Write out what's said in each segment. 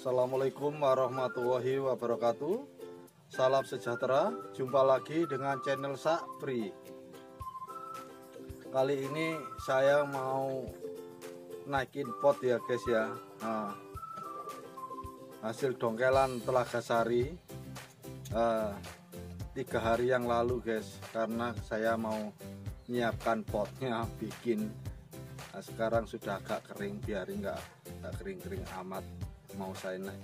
Assalamualaikum warahmatullahi wabarakatuh. Salam sejahtera. Jumpa lagi dengan channel Sakpri. Kali ini saya mau naikin pot ya guys ya. Nah, Hasil dongkelan Telaga Sari uh, Tiga hari yang lalu guys Karena saya mau nyiapkan potnya Bikin. Nah, Sekarang sudah agak kering Biarin nggak kering-kering amat mau saya naik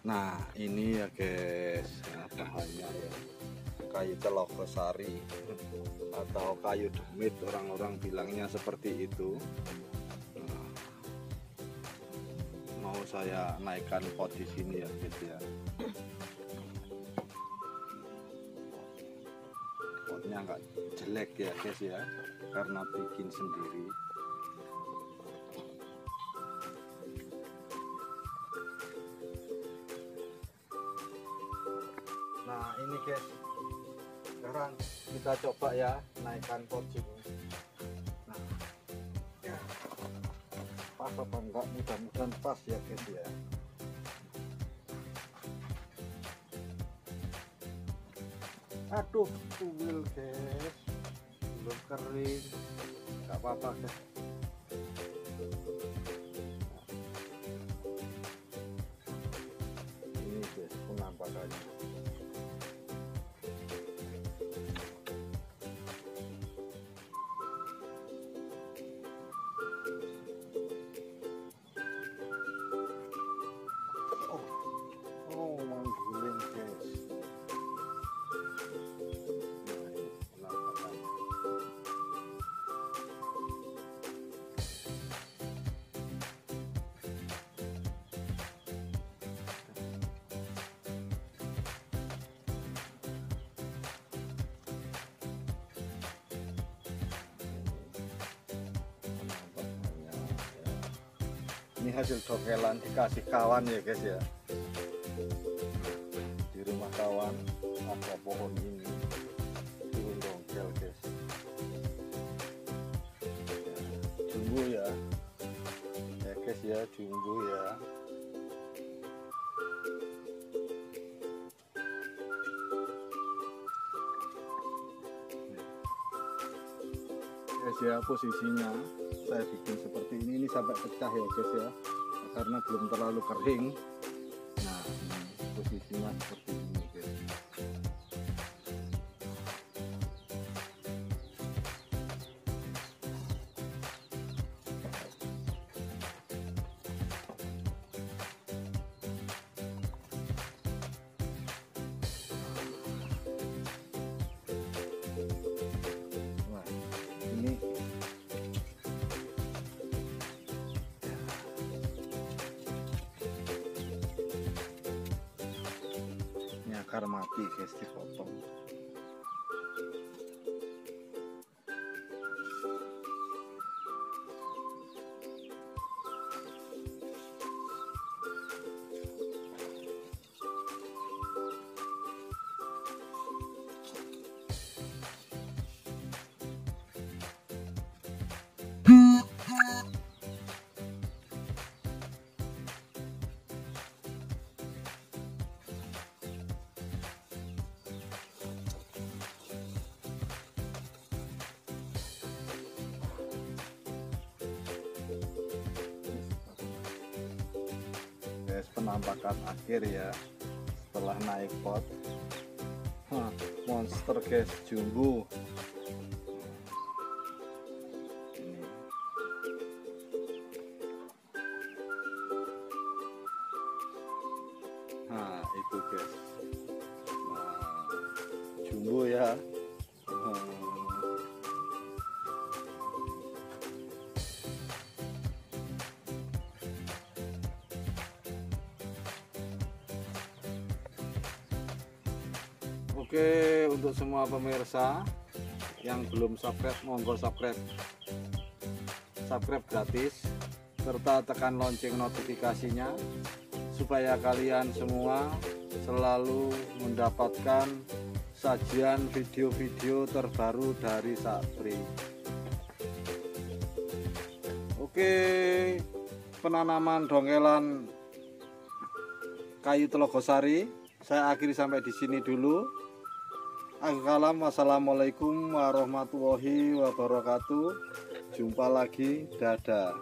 nah ini ya guys. Bahannya ya. Kayu telokosari atau kayu demit orang-orang bilangnya seperti itu. Nah, mau saya naikkan pot di sini ya guys ya. Potnya nggak jelek ya guys ya. Karena bikin sendiri guys. Sekarang kita coba ya naikkan pot sini nah ya. Pas apa enggak? Mudah-mudahan pas ya guys ya. Aduh tuwil guys. Belum kering. Nggak apa-apa guys hasil dokelan dikasih kawan ya guys ya. Di rumah kawan ada pohon ini. Turun dongkel guys. Ya, jumbo ya. Ya guys ya jumbo ya ya posisinya. Saya bikin seperti ini ini sampai pecah ya guys ya. Karena belum terlalu kering. Nah ini posisinya seperti ini akar mati guys penampakan akhir ya setelah naik pot. Hah, monster guys jumbo. Ini. Nah itu guys nah jumbo ya. Hmm. Oke, untuk semua pemirsa yang belum subscribe, monggo subscribe. Subscribe gratis serta tekan lonceng notifikasinya supaya kalian semua selalu mendapatkan sajian video-video terbaru dari Sakpri. Oke, penanaman dongkelan kayu telogosari saya akhiri sampai di sini dulu Assalamualaikum wassalamualaikum warahmatullahi wabarakatuh. Jumpa lagi dadah